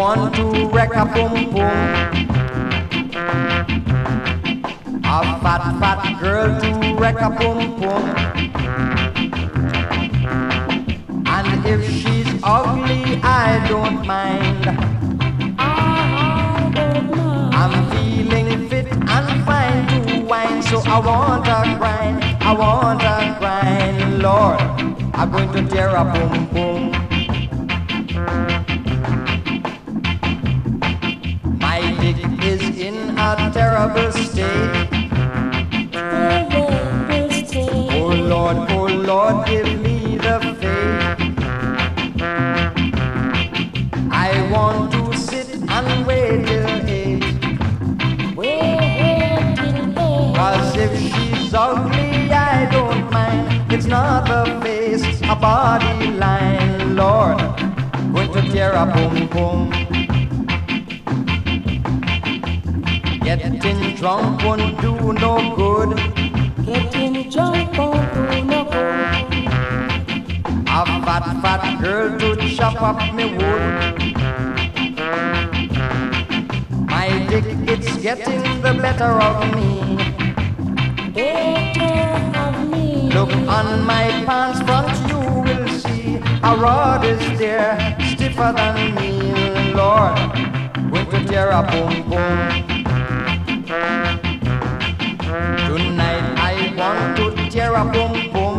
wreck a pum pum. A fat fat girl to wreck a pum pum. And if she's ugly, I don't mind. I'm feeling fit and fine to wine, so I want a grind, I want a grind, Lord. I'm going to tear a pum pum. Terrible state. Oh Lord, oh Lord, give me the faith. I want to sit and wait till eight. Cause if she's ugly, I don't mind. It's not the face, a body line, Lord. Going to tear a pum pum. Getting drunk won't do no good. Getting drunk won't do no good. A fat, fat girl to chop up me wood. My dick, it's getting the better of me. Better of me. Look on my pants front, you will see a rod is there, stiffer than me, Lord. Going to tear a pum pum. a pum pum.